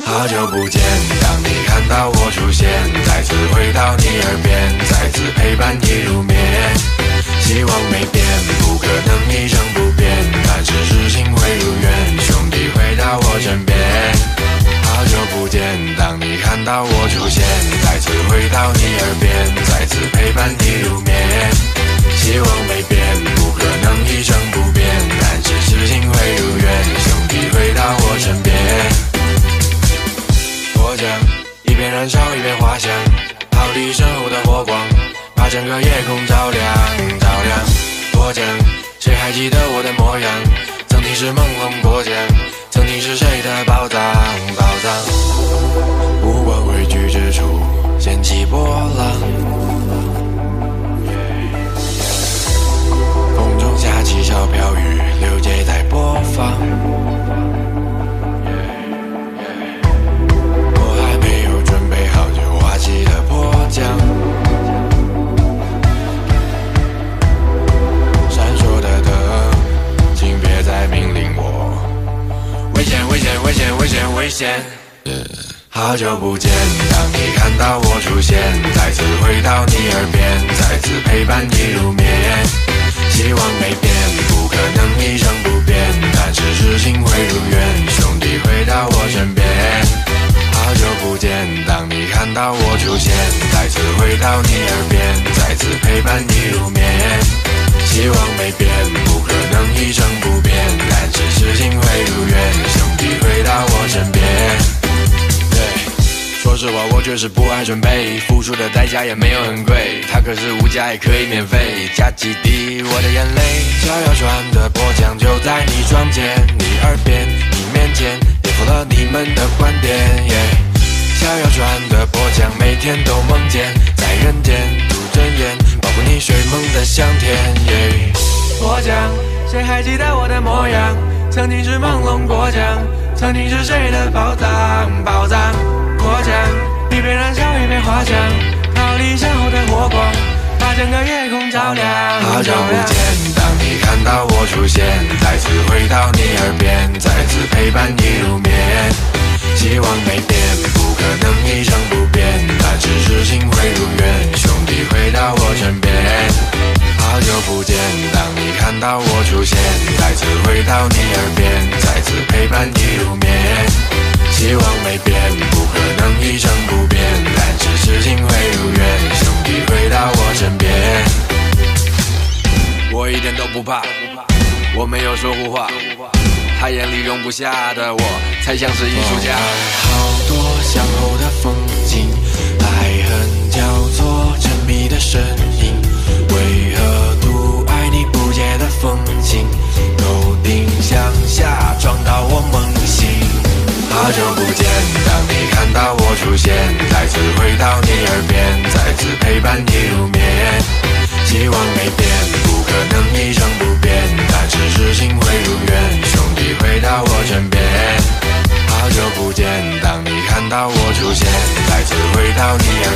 好久不见，当你看到我出现，再次回到你耳边，再次陪伴你入眠。希望没变，不可能一成不变，但是事情会如愿，兄弟回到我身边。好久不见，当你看到我出现，再次回到你耳边，再次陪燃烧一片花香，逃离身后的火光，把整个夜空照亮照亮。过江，谁还记得我的模样？曾经是猛龙过江，曾经是谁的宝险，危险！好久不见，当你看到我出现，再次回到你耳边，再次陪伴你入眠。希望没变，不可能一成不变，但是事情会如愿，兄弟回到我身边。好久不见，当你看到我出现，再次回到你耳边，再次陪伴你入眠。希望没变，不可能一成不说实话，我确实不爱准备，付出的代价也没有很贵，它可是无价也可以免费，加几滴我的眼泪。逍遥传的波将就在你窗前，你耳边，你面前，颠覆了你们的观点。逍遥传的波将每天都梦见，在人间吐真言，保护你睡梦的香甜。耶，波将，谁还记得我的模样？曾经是猛龙过江，曾经是谁的宝藏？宝藏，过江，一边燃烧一边滑翔，逃离身后的火光，把整个夜空照亮。好久不见，当你看到我出现，再次回到你耳边，再次陪伴你入眠。希望没变，不可能一成不变，但是事情会如愿，兄弟回到我身边。好久不见，当你看到我出现，再次回到你耳边，再次陪伴你入眠。希望没变，不可能一成不变，但是事情会如愿，兄弟回到我身边。我一点都不怕，我没有说胡话，他眼里容不下的我，才像是艺术家。好多向后的风景，好久不见，当你看到我出现，再次回到你耳边，再次陪伴你入眠。希望没变，不可能一成不变，但是事情会如愿，兄弟回到我身边。好久不见，当你看到我出现，再次回到你耳，